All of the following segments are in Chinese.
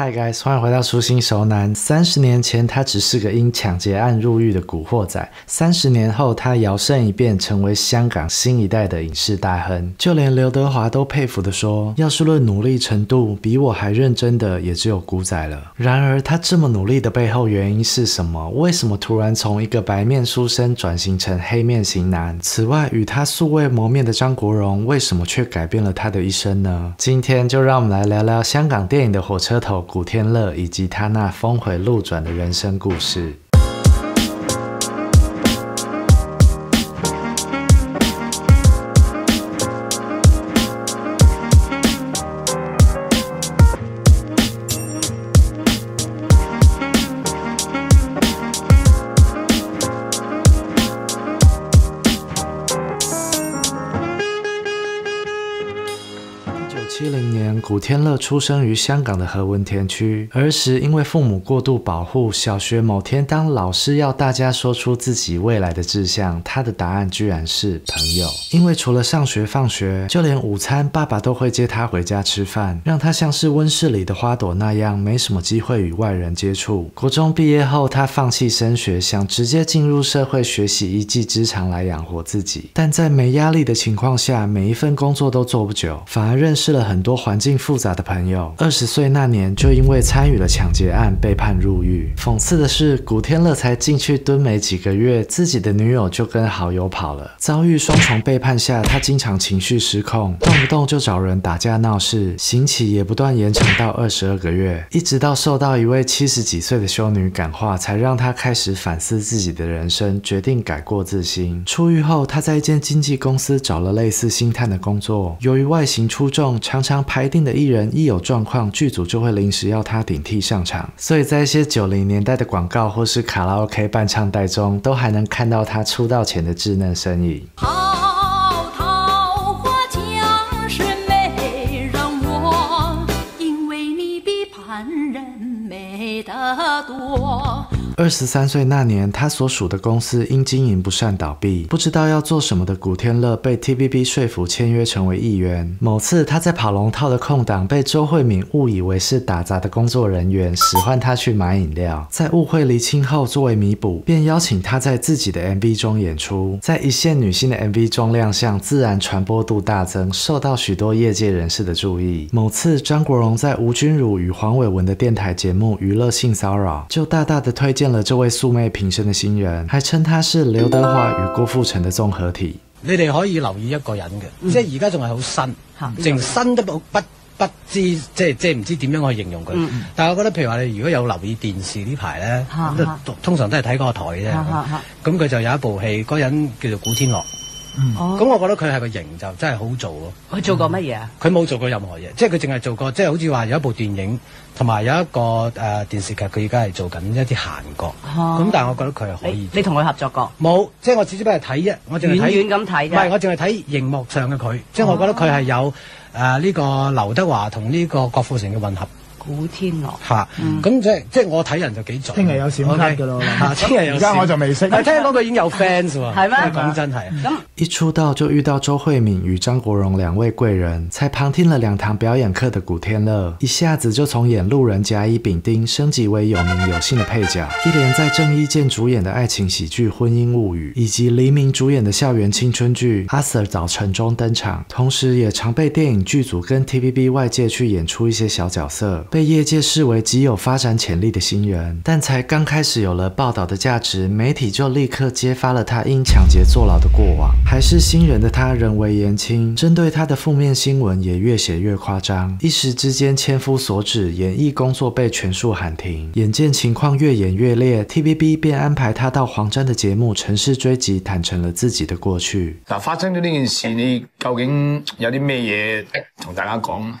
Hi guys，欢迎回到初心熟男。三十年前，他只是个因抢劫案入狱的古惑仔；三十年后，他摇身一变，成为香港新一代的影视大亨。就连刘德华都佩服的说：“要是论努力程度，比我还认真的，也只有古仔了。”然而，他这么努力的背后原因是什么？为什么突然从一个白面书生转型成黑面型男？此外，与他素未谋面的张国荣，为什么却改变了他的一生呢？今天就让我们来聊聊香港电影的火车头。古天乐以及他那峰回路转的人生故事。七零年，古天乐出生于香港的何文田区。儿时因为父母过度保护，小学某天当老师要大家说出自己未来的志向，他的答案居然是朋友。因为除了上学放学，就连午餐爸爸都会接他回家吃饭，让他像是温室里的花朵那样，没什么机会与外人接触。国中毕业后，他放弃升学，想直接进入社会学习一技之长来养活自己。但在没压力的情况下，每一份工作都做不久，反而认识了。很多环境复杂的朋友，二十岁那年就因为参与了抢劫案被判入狱。讽刺的是，古天乐才进去蹲没几个月，自己的女友就跟好友跑了。遭遇双重背叛下，他经常情绪失控，动不动就找人打架闹事，刑期也不断延长到二十二个月。一直到受到一位七十几岁的修女感化，才让他开始反思自己的人生，决定改过自新。出狱后，他在一间经纪公司找了类似星探的工作，由于外形出众，常。常排定的艺人一有状况，剧组就会临时要他顶替上场，所以在一些九零年代的广告或是卡拉 OK 伴唱带中，都还能看到他出道前的稚嫩身影。二十三岁那年，他所属的公司因经营不善倒闭，不知道要做什么的古天乐被 TVB 说服签约成为艺员。某次他在跑龙套的空档，被周慧敏误以为是打杂的工作人员，使唤他去买饮料。在误会厘清后，作为弥补，便邀请他在自己的 MV 中演出。在一线女星的 MV 中亮相，自然传播度大增，受到许多业界人士的注意。某次张国荣在吴君如与黄伟文的电台节目《娱乐性骚扰》，就大大的推荐。了这位素昧平生的新人，还称他是刘德华与郭富城的综合体。你哋可以留意一个人嘅，即系而家仲系好新，净新都不不不知，即系即系唔知点样去形容佢。但系我觉得，譬如话你如果有留意电视呢排咧，通常都系睇嗰个台啫。咁佢就有一部戏，嗰人叫做古天乐。咁我覺得佢係個型就真係好做咯。佢做過乜嘢啊？佢冇做過任何嘢，即係佢淨係做過，即係好似話有一部電影，同埋有一个诶电视剧，佢而家係做緊一啲閒角。咁但係我覺得佢係可以。你同佢合作過？冇，即係我只只不系睇啫，我淨係睇。远远咁睇唔系，我淨係睇熒幕上嘅佢，即係我覺得佢係有诶呢個劉德華同呢個郭富城嘅混合。古天乐吓，咁即即我睇人就幾準。聽日有閃卡噶咯，聽日有。而家我就未識。聽講佢已經有 fans 喎。係咩？講真係。咁一出道就遇到周慧敏與張國榮兩位貴人，才旁聽了兩堂表演課的古天樂，一下子就從演路人甲乙丙丁升級為有名有姓的配角。一連在鄭伊健主演的愛情喜劇《婚姻物語》，以及黎明主演的校園青春劇《阿 Sir 早晨》中登場，同時也常被電影劇組跟 TVB 外界去演出一些小角色，被業界視為。为极有发展潜力的新人，但才刚开始有了报道的价值，媒体就立刻揭发了他因抢劫坐牢的过往。还是新人的他人为言轻，针对他的负面新闻也越写越夸张，一时之间千夫所指，演艺工作被全数喊停。眼见情况越演越烈，TVB 便安排他到黄沾的节目《城市追击》，坦诚了自己的过去。嗱，发生咗呢件事，你究竟有啲咩嘢同大家讲？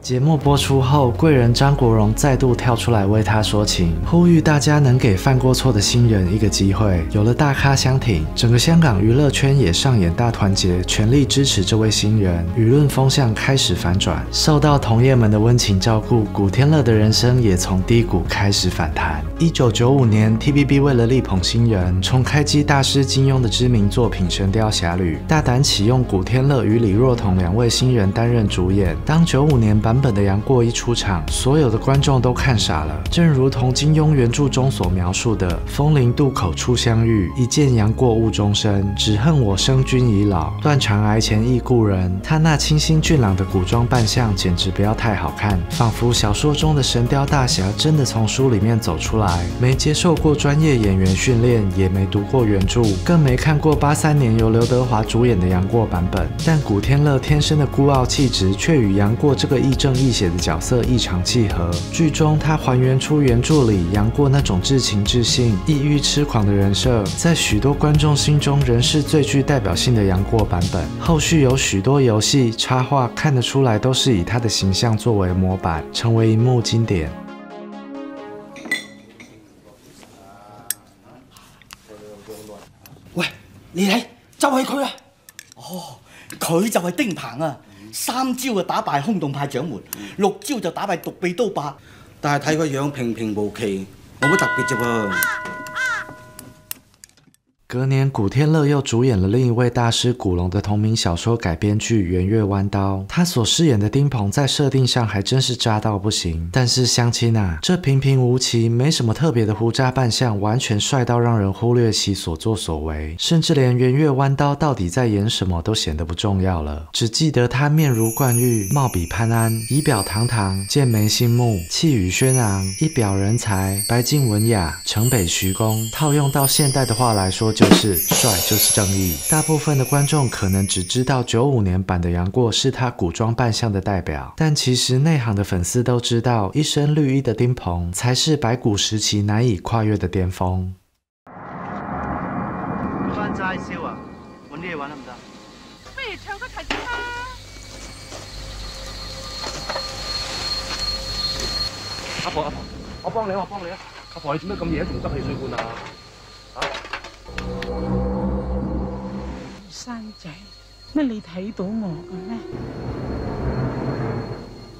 节目播出后，贵人张国荣再度跳出来为他说情，呼吁大家能给犯过错的新人一个机会。有了大咖相挺，整个香港娱乐圈也上演大团结，全力支持这位新人，舆论风向开始反转。受到同业们的温情照顾，古天乐的人生也从低谷开始反弹。一九九五年，TVB 为了力捧新人，从开机大师金庸的知名作品《神雕侠侣》，大胆启用古天乐与李若彤两位新人担任主演。当九五年版版本的杨过一出场，所有的观众都看傻了。正如同金庸原著中所描述的：“风陵渡口初相遇，一见杨过误终身。只恨我生君已老，断肠哀前忆故人。”他那清新俊朗的古装扮相简直不要太好看，仿佛小说中的神雕大侠真的从书里面走出来。没接受过专业演员训练，也没读过原著，更没看过八三年由刘德华主演的杨过版本。但古天乐天生的孤傲气质，却与杨过这个亦正亦邪。的角色异常契合，剧中他还原出原著里杨过那种至情至性、抑郁痴狂的人设，在许多观众心中仍是最具代表性的杨过版本。后续有许多游戏插画看得出来，都是以他的形象作为模板，成为荧幕经典。喂，你睇，就係佢啊！哦，佢就係丁鹏啊！三招就打敗空洞派掌門，六招就打敗獨臂刀霸，但係睇佢樣平平無奇，冇乜特別啫噃。隔年，古天乐又主演了另一位大师古龙的同名小说改编剧《圆月弯刀》。他所饰演的丁鹏在设定上还真是渣到不行。但是相亲啊，这平平无奇、没什么特别的胡渣扮相，完全帅到让人忽略其所作所为，甚至连《圆月弯刀》到底在演什么都显得不重要了。只记得他面如冠玉，貌比潘安，仪表堂堂，剑眉星目，气宇轩昂，一表人才，白净文雅，城北徐公。套用到现代的话来说。就是帅，就是正义。大部分的观众可能只知道九五年版的杨过是他古装扮相的代表，但其实内行的粉丝都知道，一身绿衣的丁鹏才是白骨时期难以跨越的巅峰。翻斋烧啊，揾啲嘢玩得唔得？不如唱歌睇先啦。阿婆阿婆，我帮你我帮你啊！阿婆你做咩咁夜仲執汽水罐啊？生仔，乜你睇到我嘅咩？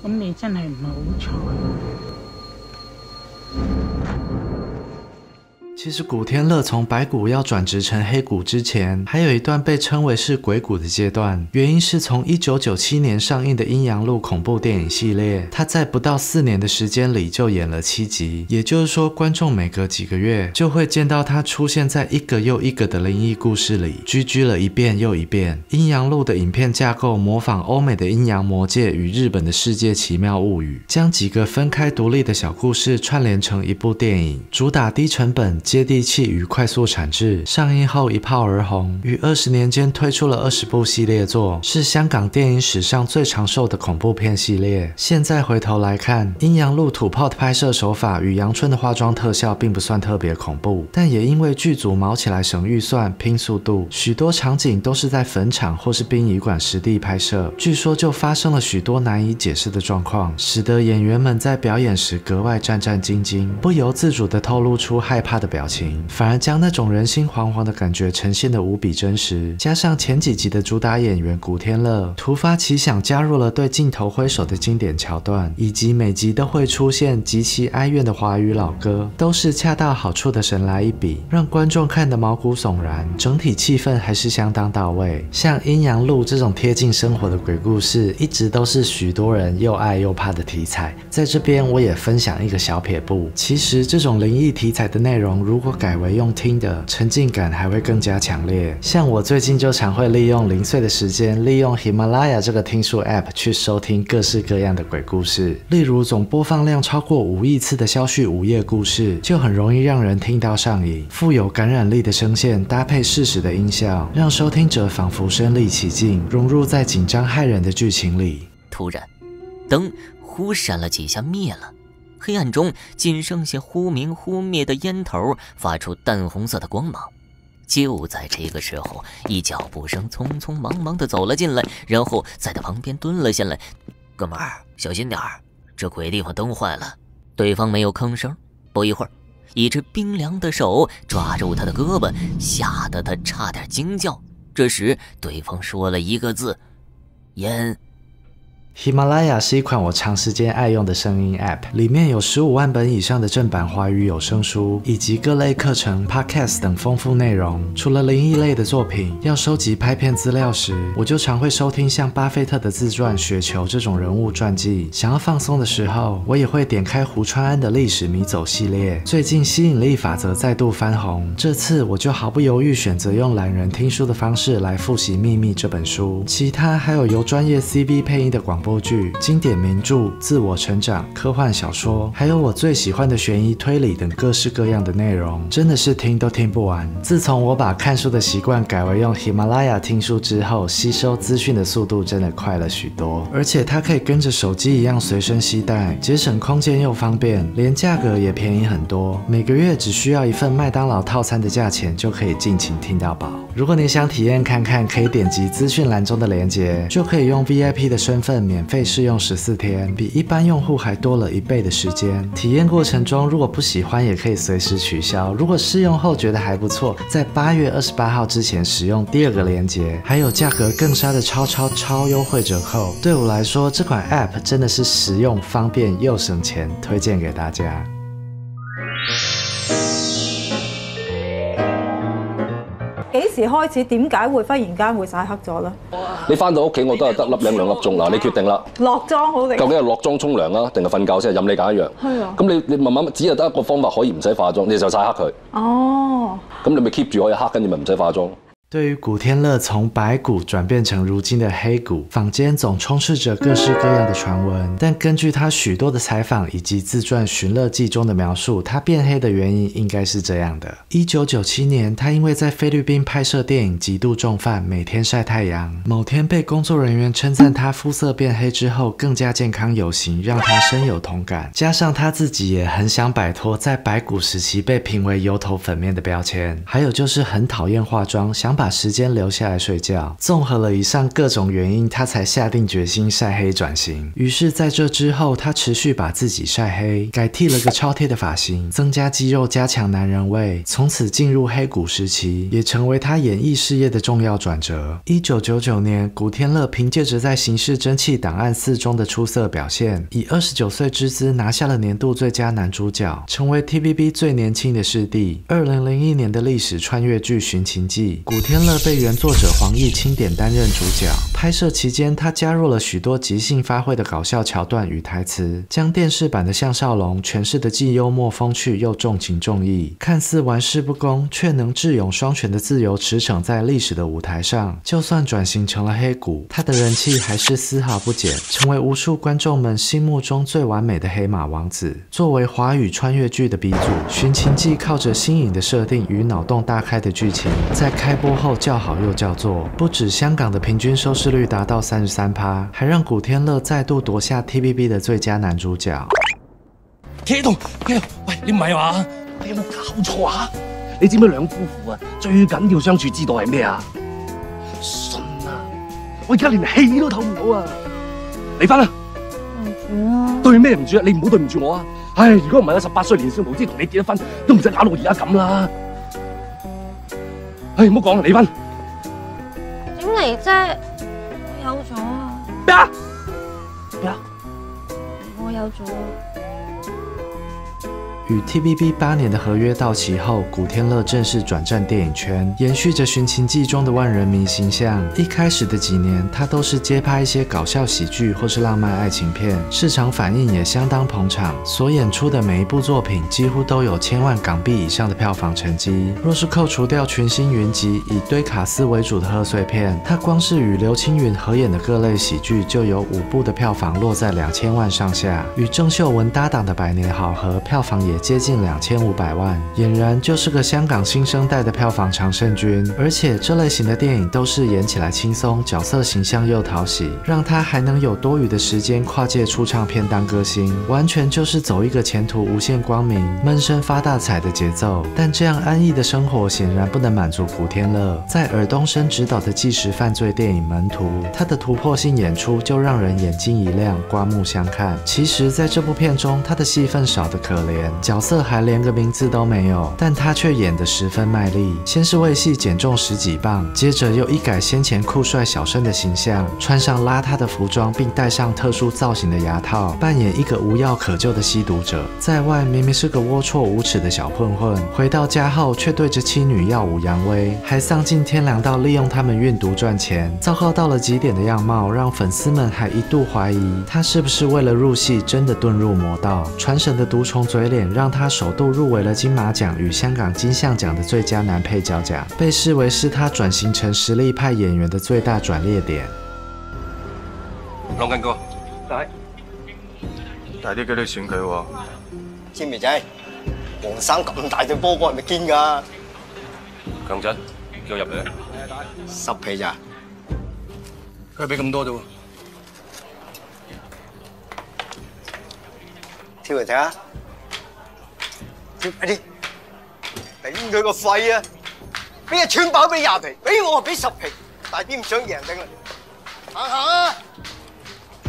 咁你真系唔好彩。其实古天乐从白骨要转职成黑骨之前，还有一段被称为是鬼谷的阶段。原因是从一九九七年上映的《阴阳路》恐怖电影系列，他在不到四年的时间里就演了七集。也就是说，观众每隔几个月就会见到他出现在一个又一个的灵异故事里，居居了一遍又一遍。《阴阳路》的影片架构模仿欧美的《阴阳魔界》与日本的《世界奇妙物语》，将几个分开独立的小故事串联成一部电影，主打低成本。接地气与快速产制，上映后一炮而红，于二十年间推出了二十部系列作，是香港电影史上最长寿的恐怖片系列。现在回头来看，《阴阳路》土炮的拍摄手法与阳春的化妆特效并不算特别恐怖，但也因为剧组毛起来省预算拼速度，许多场景都是在坟场或是殡仪馆实地拍摄，据说就发生了许多难以解释的状况，使得演员们在表演时格外战战兢兢，不由自主地透露出害怕的表。表情反而将那种人心惶惶的感觉呈现得无比真实，加上前几集的主打演员古天乐突发奇想加入了对镜头挥手的经典桥段，以及每集都会出现极其哀怨的华语老歌，都是恰到好处的神来一笔，让观众看得毛骨悚然。整体气氛还是相当到位。像《阴阳路》这种贴近生活的鬼故事，一直都是许多人又爱又怕的题材。在这边我也分享一个小撇步，其实这种灵异题材的内容。如果改为用听的，沉浸感还会更加强烈。像我最近就常会利用零碎的时间，利用喜马拉雅这个听书 App 去收听各式各样的鬼故事。例如，总播放量超过五亿次的《消续午夜故事》，就很容易让人听到上瘾。富有感染力的声线搭配适时的音效，让收听者仿佛身临其境，融入在紧张骇人的剧情里。突然，灯忽闪了几下，灭了。黑暗中仅剩下忽明忽灭的烟头，发出淡红色的光芒。就在这个时候，一脚步声匆匆忙忙地走了进来，然后在他旁边蹲了下来。哥们儿，小心点儿，这鬼地方灯坏了。”对方没有吭声。不一会儿，一只冰凉的手抓住他的胳膊，吓得他差点惊叫。这时，对方说了一个字：“烟。”喜马拉雅是一款我长时间爱用的声音 App，里面有十五万本以上的正版华语有声书，以及各类课程、Podcast 等丰富内容。除了灵异类的作品，要收集拍片资料时，我就常会收听像巴菲特的自传《雪球》这种人物传记。想要放松的时候，我也会点开胡川安的历史迷走系列。最近吸引力法则再度翻红，这次我就毫不犹豫选择用懒人听书的方式来复习《秘密》这本书。其他还有由专业 CV 配音的广播。播剧、经典名著、自我成长、科幻小说，还有我最喜欢的悬疑推理等各式各样的内容，真的是听都听不完。自从我把看书的习惯改为用喜马拉雅听书之后，吸收资讯的速度真的快了许多。而且它可以跟着手机一样随身携带，节省空间又方便，连价格也便宜很多。每个月只需要一份麦当劳套餐的价钱，就可以尽情听到饱。如果你想体验看看，可以点击资讯栏中的链接，就可以用 VIP 的身份免。免费试用十四天，比一般用户还多了一倍的时间。体验过程中，如果不喜欢，也可以随时取消。如果试用后觉得还不错，在八月二十八号之前使用第二个链接，还有价格更杀的超超超优惠折扣。对我来说，这款 App 真的是实用、方便又省钱，推荐给大家。幾時開始？點解會忽然間會曬黑咗咧？你翻到屋企我都係得粒兩兩粒鐘嗱，你決定啦。落妝好定？究竟係落妝沖涼啊，定係瞓覺先？任你揀一樣。係啊。咁你你慢慢只係得一個方法可以唔使化妝，你就曬黑佢。哦。咁你咪 keep 住可以黑，跟住咪唔使化妝。对于古天乐从白骨转变成如今的黑骨，坊间总充斥着各式各样的传闻。但根据他许多的采访以及自传《寻乐记》中的描述，他变黑的原因应该是这样的：一九九七年，他因为在菲律宾拍摄电影，极度重犯，每天晒太阳。某天被工作人员称赞他肤色变黑之后更加健康有型，让他深有同感。加上他自己也很想摆脱在白骨时期被评为油头粉面的标签，还有就是很讨厌化妆，想。把时间留下来睡觉，综合了以上各种原因，他才下定决心晒黑转型。于是，在这之后，他持续把自己晒黑，改剃了个超贴的发型，增加肌肉，加强男人味，从此进入黑谷时期，也成为他演艺事业的重要转折。一九九九年，古天乐凭借着在《刑事侦缉档案四》中的出色表现，以二十九岁之姿拿下了年度最佳男主角，成为 TVB 最年轻的视帝。二零零一年的历史穿越剧《寻秦记》，古。天乐被原作者黄奕钦点担任主角。拍摄期间，他加入了许多即兴发挥的搞笑桥段与台词，将电视版的向少龙诠释的既幽默风趣又重情重义。看似玩世不恭，却能智勇双全的自由驰骋在历史的舞台上。就算转型成了黑谷，他的人气还是丝毫不减，成为无数观众们心目中最完美的黑马王子。作为华语穿越剧的鼻祖，《寻秦记》靠着新颖的设定与脑洞大开的剧情，在开播。后叫好又叫座，不止香港的平均收视率达到三十三趴，还让古天乐再度夺下 TVB 的最佳男主角。鐵童，喂，你唔係話？你有冇搞錯啊？你知唔知兩夫婦啊最緊要相處之道係咩啊？信啊！我而家連氣都透唔到啊！離婚啦！對唔住啊！對咩唔住啊？你唔好對唔住我啊！唉，如果唔係我十八歲年少無知同你結咗婚，都唔使搞到而家咁啦。哎，唔好講啦，離婚。點嚟啫？我有咗啊！咩啊？咩啊？我有咗。与 TVB 八年的合约到期后，古天乐正式转战电影圈，延续着《寻秦记》中的万人迷形象。一开始的几年，他都是接拍一些搞笑喜剧或是浪漫爱情片，市场反应也相当捧场。所演出的每一部作品，几乎都有千万港币以上的票房成绩。若是扣除掉群星云集以堆卡斯为主的贺岁片，他光是与刘青云合演的各类喜剧，就有五部的票房落在两千万上下。与郑秀文搭档的《百年好合》，票房也。接近两千五百万，俨然就是个香港新生代的票房常胜军。而且这类型的电影都是演起来轻松，角色形象又讨喜，让他还能有多余的时间跨界出唱片当歌星，完全就是走一个前途无限光明、闷声发大财的节奏。但这样安逸的生活显然不能满足古天乐，在尔冬升执导的纪实犯罪电影《门徒》，他的突破性演出就让人眼睛一亮，刮目相看。其实，在这部片中，他的戏份少得可怜，角色还连个名字都没有，但他却演得十分卖力。先是为戏减重十几磅，接着又一改先前酷帅小生的形象，穿上邋遢的服装，并戴上特殊造型的牙套，扮演一个无药可救的吸毒者。在外明明是个龌龊无耻的小混混，回到家后却对着妻女耀武扬威，还丧尽天良到利用他们运毒赚钱。糟糕到了极点的样貌，让粉丝们还一度怀疑他是不是为了入戏真的遁入魔道。传神的毒虫嘴脸让让他首度入围了金马奖与香港金像奖的最佳男配角奖，被视为是他转型成实力派演员的最大转捩点。朗根哥，大大啲叫你選佢喎。千眉仔，黃生咁大對波波係咪堅㗎？強仔，叫我入嚟。十皮咋？佢係俾咁多啫喎。跳嚟睇下，快啲！顶佢个肺啊！俾人穿爆俾廿皮，俾我俾十皮，大啲唔想赢定啦！行行啊！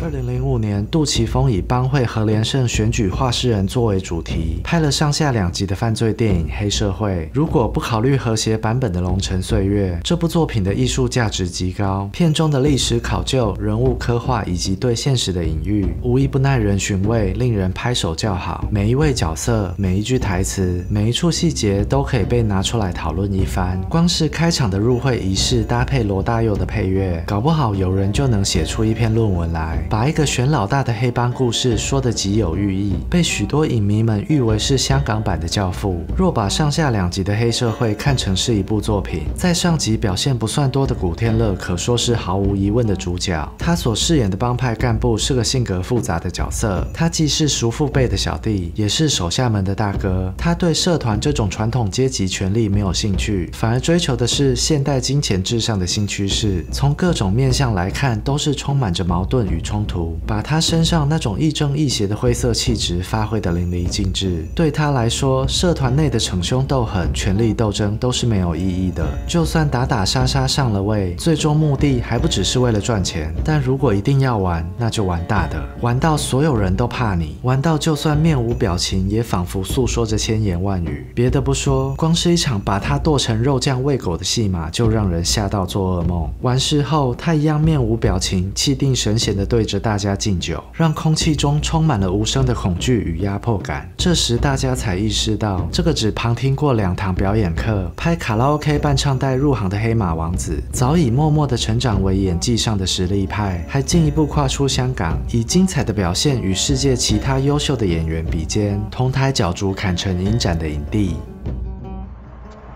二零零五年，杜琪峰以帮会和连胜选举画事人作为主题，拍了上下两集的犯罪电影《黑社会》。如果不考虑和谐版本的《龙城岁月》，这部作品的艺术价值极高。片中的历史考究、人物刻画以及对现实的隐喻，无一不耐人寻味，令人拍手叫好。每一位角色、每一句台词、每一处细节都可以被拿出来讨论一番。光是开场的入会仪式，搭配罗大佑的配乐，搞不好有人就能写出一篇论文来。把把一个选老大的黑帮故事说得极有寓意，被许多影迷们誉为是香港版的教父。若把上下两集的黑社会看成是一部作品，在上集表现不算多的古天乐可说是毫无疑问的主角。他所饰演的帮派干部是个性格复杂的角色，他既是叔父辈的小弟，也是手下们的大哥。他对社团这种传统阶级权力没有兴趣，反而追求的是现代金钱至上的新趋势。从各种面向来看，都是充满着矛盾与冲。冲突，把他身上那种亦正亦邪的灰色气质发挥得淋漓尽致。对他来说，社团内的逞凶斗狠、权力斗争都是没有意义的。就算打打杀杀上了位，最终目的还不只是为了赚钱。但如果一定要玩，那就玩大的，玩到所有人都怕你，玩到就算面无表情，也仿佛诉说着千言万语。别的不说，光是一场把他剁成肉酱喂狗的戏码，就让人吓到做噩梦。完事后，他一样面无表情，气定神闲的对。着大家敬酒，让空气中充满了无声的恐惧与压迫感。这时，大家才意识到，这个只旁听过两堂表演课、拍卡拉 OK 伴唱带入行的黑马王子，早已默默的成长为演技上的实力派，还进一步跨出香港，以精彩的表现与世界其他优秀的演员比肩，同台角逐坎城影展的影帝。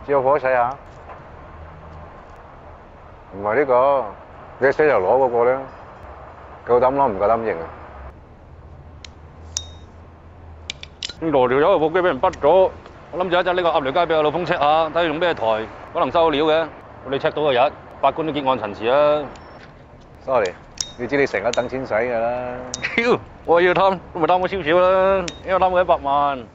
有火势啊？唔系呢个，你死就攞嗰个咧。夠膽咯，唔夠膽認啊！咁羅條友嘅部機俾人滗咗，我諗住一陣呢個鴨寮街俾我老風 check 下，睇佢用咩台，可能收料嘅。我哋 check 到個日，法官都結案陳詞啊。Sorry，你知你成日等錢使㗎啦。屌，我要貪，都咪貪我少少啦，因為貪我一百萬。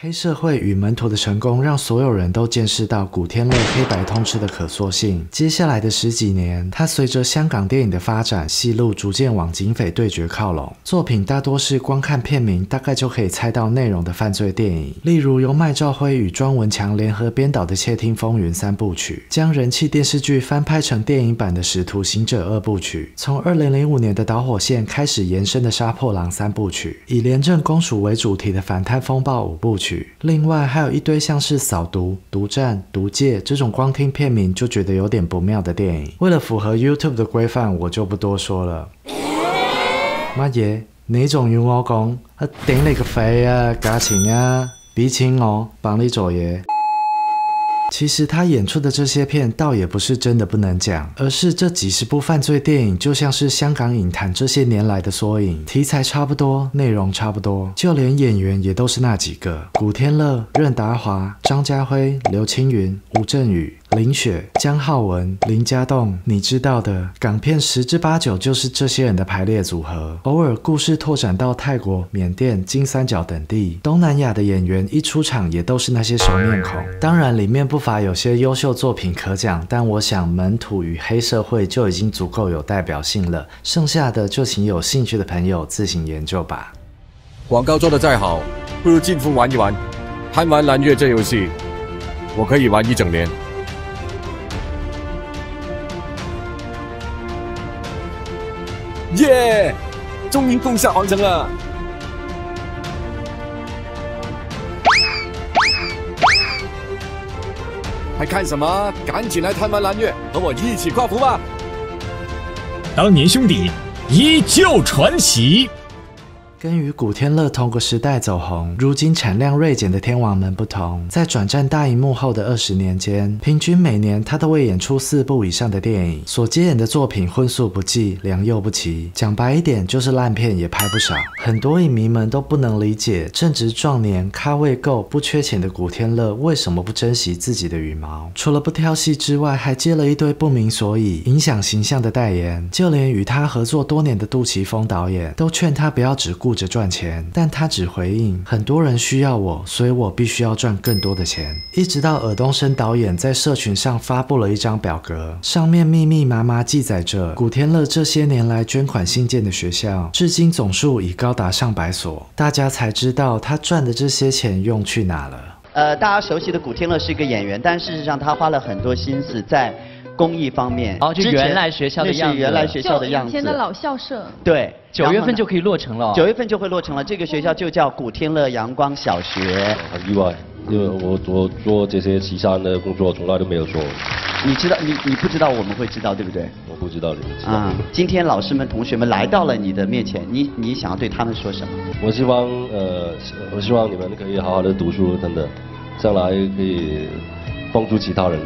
黑社会与门徒的成功，让所有人都见识到古天乐黑白通吃的可塑性。接下来的十几年，他随着香港电影的发展，戏路逐渐往警匪对决靠拢。作品大多是光看片名大概就可以猜到内容的犯罪电影，例如由麦兆辉与庄文强联合编导的《窃听风云》三部曲，将人气电视剧翻拍成电影版的《使徒行者》二部曲，从2005年的导火线开始延伸的《杀破狼》三部曲，以廉政公署为主题的《反贪风暴》五部曲。另外还有一堆像是扫毒、毒战、毒戒这种光听片名就觉得有点不妙的电影。为了符合 YouTube 的规范，我就不多说了。乜嘢？你仲要我讲？啊顶你个肺啊！价钱啊！俾钱我，帮你做嘢。其实他演出的这些片倒也不是真的不能讲，而是这几十部犯罪电影就像是香港影坛这些年来的缩影，题材差不多，内容差不多，就连演员也都是那几个：古天乐、任达华、张家辉、刘青云、吴镇宇。林雪、江浩文、林家栋，你知道的，港片十之八九就是这些人的排列组合。偶尔故事拓展到泰国、缅甸、金三角等地，东南亚的演员一出场也都是那些熟面孔。当然，里面不乏有些优秀作品可讲，但我想《门徒与黑社会》就已经足够有代表性了，剩下的就请有兴趣的朋友自行研究吧。广告做得再好，不如进屋玩一玩。贪玩蓝月这游戏，我可以玩一整年。耶！终于攻下皇城了！还看什么？赶紧来贪玩蓝月，和我一起跨服吧！当年兄弟依旧传奇。跟与古天乐同个时代走红，如今产量锐减的天王们不同，在转战大荧幕后的二十年间，平均每年他都会演出四部以上的电影，所接演的作品荤素不忌，良莠不齐。讲白一点，就是烂片也拍不少。很多影迷们都不能理解，正值壮年、咖位够、不缺钱的古天乐为什么不珍惜自己的羽毛？除了不挑戏之外，还接了一堆不明所以、影响形象的代言。就连与他合作多年的杜琪峰导演，都劝他不要只顾。着赚钱，但他只回应很多人需要我，所以我必须要赚更多的钱。一直到尔冬升导演在社群上发布了一张表格，上面密密麻麻记载着古天乐这些年来捐款新建的学校，至今总数已高达上百所。大家才知道他赚的这些钱用去哪了。呃，大家熟悉的古天乐是一个演员，但事实上他花了很多心思在。公益方面，哦，就原来学校的样子，原来学校的样子，以前的老校舍，对，九月份就可以落成了，九月份就会落成了，这个学校就叫古天乐阳光小学。很意外，因为我我做这些慈善的工作从来都没有做。你知道，你你不知道，我们会知道，对不对？我不知道，你们知道。啊，今天老师们、同学们来到了你的面前，你你想要对他们说什么？我希望，呃，我希望你们可以好好的读书，真的，将来可以帮助其他人。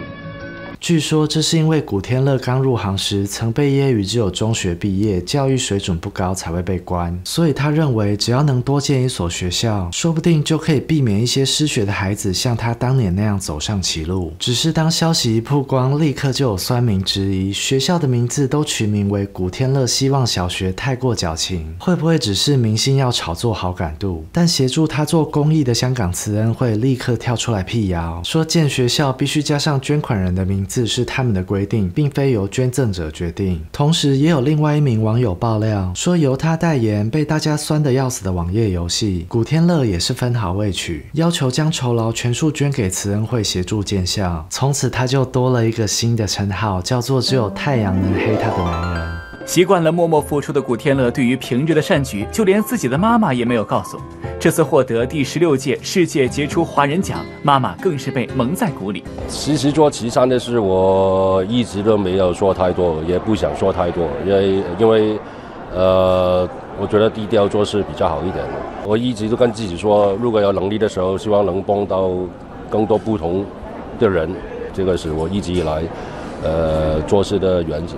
据说这是因为古天乐刚入行时曾被揶揄只有中学毕业，教育水准不高才会被关，所以他认为只要能多建一所学校，说不定就可以避免一些失学的孩子像他当年那样走上歧路。只是当消息一曝光，立刻就有酸民质疑学校的名字都取名为古天乐希望小学，太过矫情，会不会只是明星要炒作好感度？但协助他做公益的香港慈恩会立刻跳出来辟谣，说建学校必须加上捐款人的名。字是他们的规定，并非由捐赠者决定。同时，也有另外一名网友爆料说，由他代言被大家酸得要死的网页游戏，古天乐也是分毫未取，要求将酬劳全数捐给慈恩会协助建校。从此，他就多了一个新的称号，叫做“只有太阳能黑他的男人”。习惯了默默付出的古天乐，对于平日的善举，就连自己的妈妈也没有告诉。这次获得第十六届世界杰出华人奖，妈妈更是被蒙在鼓里。其实做慈善的事，我一直都没有说太多，也不想说太多，因为因为，呃，我觉得低调做事比较好一点。我一直都跟自己说，如果有能力的时候，希望能帮到更多不同的人，这个是我一直以来，呃，做事的原则。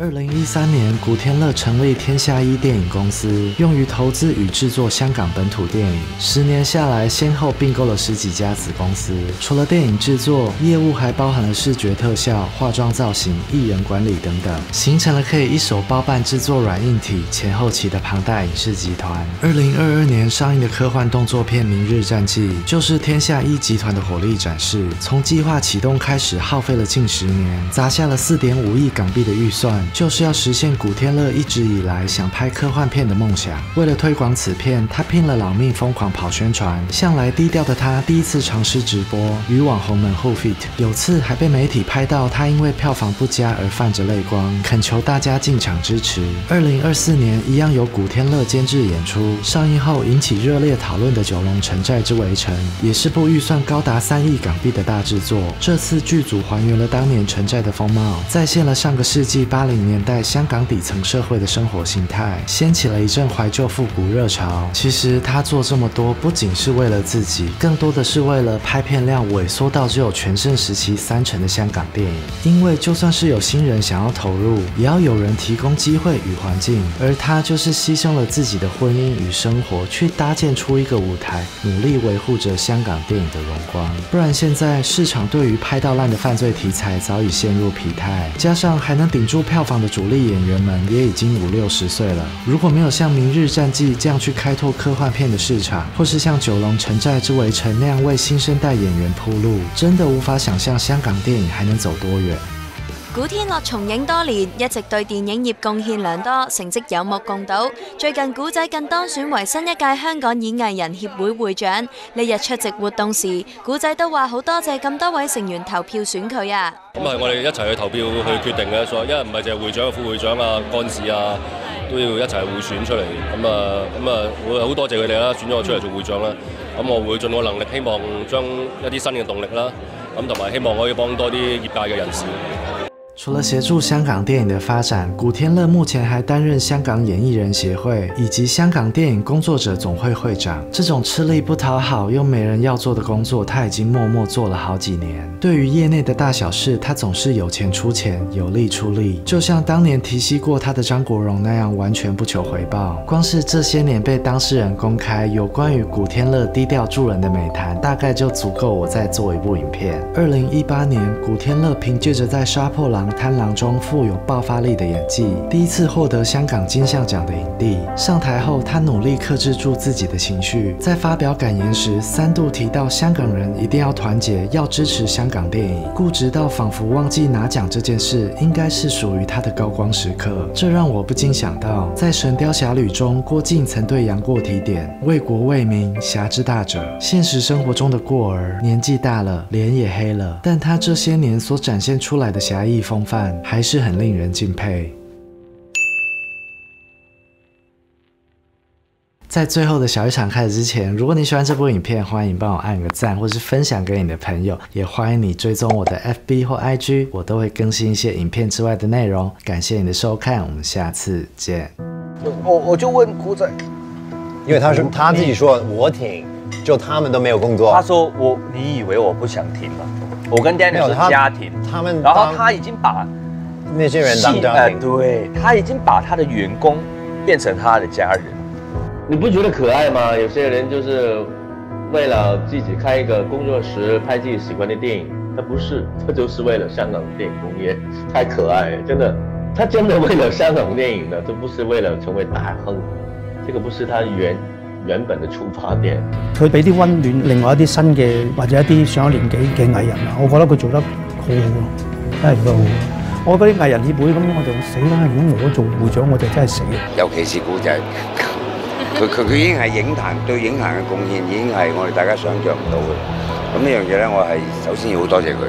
二零一三年，古天乐成立天下一电影公司，用于投资与制作香港本土电影。十年下来，先后并购了十几家子公司。除了电影制作，业务还包含了视觉特效、化妆造型、艺人管理等等，形成了可以一手包办制作软硬体、前后期的庞大影视集团。二零二二年上映的科幻动作片《明日战记》，就是天下一集团的火力展示。从计划启动开始，耗费了近十年，砸下了四点五亿港币的预算。就是要实现古天乐一直以来想拍科幻片的梦想。为了推广此片，他拼了老命，疯狂跑宣传。向来低调的他，第一次尝试直播，与网红们互 fit。有次还被媒体拍到他因为票房不佳而泛着泪光，恳求大家进场支持。二零二四年，一样由古天乐监制演出。上映后引起热烈讨论的《九龙城寨之围城》，也是部预算高达三亿港币的大制作。这次剧组还原了当年城寨的风貌，再现了上个世纪八零。年代香港底层社会的生活形态，掀起了一阵怀旧复古热潮。其实他做这么多，不仅是为了自己，更多的是为了拍片量萎缩到只有全盛时期三成的香港电影。因为就算是有新人想要投入，也要有人提供机会与环境，而他就是牺牲了自己的婚姻与生活，去搭建出一个舞台，努力维护着香港电影的荣光。不然现在市场对于拍到烂的犯罪题材早已陷入疲态，加上还能顶住票放的主力演员们也已经五六十岁了。如果没有像《明日战记》这样去开拓科幻片的市场，或是像《九龙城寨之围城》那样为新生代演员铺路，真的无法想象香港电影还能走多远。古天乐从影多年，一直对电影业贡献良多，成绩有目共睹。最近古仔更当选为新一届香港演艺人协会会长。呢日出席活动时，古仔都话好多谢咁多位成员投票选佢啊。咁系我哋一齐去投票去决定嘅，所以因为唔系净系会长、副会长啊、干事啊，都要一齐互选出嚟。咁啊，咁啊，我好多谢佢哋啦，选咗我出嚟做会长啦。咁我会尽我能力，希望将一啲新嘅动力啦，咁同埋希望可以帮多啲业界嘅人士。除了协助香港电影的发展，古天乐目前还担任香港演艺人协会以及香港电影工作者总会会长。这种吃力不讨好又没人要做的工作，他已经默默做了好几年。对于业内的大小事，他总是有钱出钱，有力出力。就像当年提携过他的张国荣那样，完全不求回报。光是这些年被当事人公开有关于古天乐低调助人的美谈，大概就足够我再做一部影片。二零一八年，古天乐凭借着在《杀破狼》。贪狼中富有爆发力的演技，第一次获得香港金像奖的影帝。上台后，他努力克制住自己的情绪，在发表感言时三度提到香港人一定要团结，要支持香港电影，固执到仿佛忘记拿奖这件事应该是属于他的高光时刻。这让我不禁想到，在《神雕侠侣》中，郭靖曾对杨过提点：“为国为民，侠之大者。”现实生活中的过儿年纪大了，脸也黑了，但他这些年所展现出来的侠义风。范还是很令人敬佩。在最后的小剧场开始之前，如果你喜欢这部影片，欢迎帮我按个赞，或是分享给你的朋友。也欢迎你追踪我的 FB 或 IG，我都会更新一些影片之外的内容。感谢你的收看，我们下次见。我我就问古仔，因为他说他自己说我挺，就他们都没有工作。他说我，你以为我不想停吗？我跟 Daniel 是家庭，他们，然后他已经把那些人当家庭，对他已经把他的员工变成他的家人。你不觉得可爱吗？有些人就是为了自己开一个工作室拍自己喜欢的电影，他不是，他就是为了香港电影工业，太可爱，真的，他真的为了香港电影的，这不是为了成为大亨，这个不是他原。原本嘅出發點，佢俾啲温暖，另外一啲新嘅或者一啲上咗年紀嘅藝人啊，我覺得佢做得好好咯，真係做得好。我覺得啲藝人協會咁，我就死啦！如果我做會長，我就真係死。尤其是古仔，佢佢佢已經係影壇對影壇嘅貢獻，已經係我哋大家想象唔到嘅。咁呢樣嘢咧，我係首先要好多謝佢。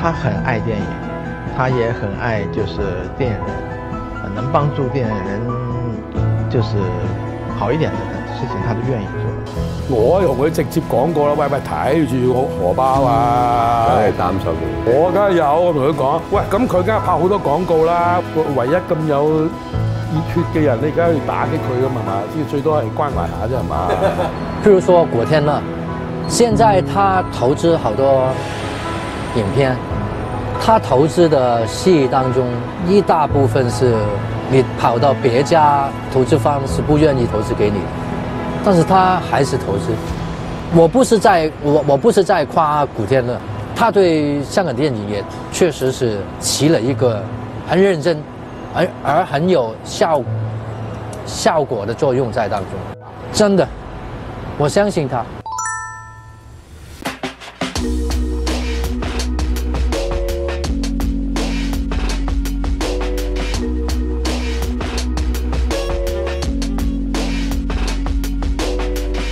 他很愛電影，他也很愛就是電影人，能幫助電影人就是。好一點的事情，他都願意做。我同佢直接講過啦，喂喂，睇住我荷包啊！梗係擔心我梗係有，我同佢講，喂，咁佢梗係拍好多廣告啦。唯一咁有熱血嘅人，你梗係要打擊佢噶嘛？嘛，即係最多係關懷下啫，係嘛？譬如說古天樂，現在他投資好多影片，他投資的戲當中一大部分是。你跑到別家投資方是不願意投資給你，但是他还是投资。我不是在我我不是在夸古天乐，他对香港电影也确实是起了一个很认真，而而很有效效果的作用在当中。真的，我相信他。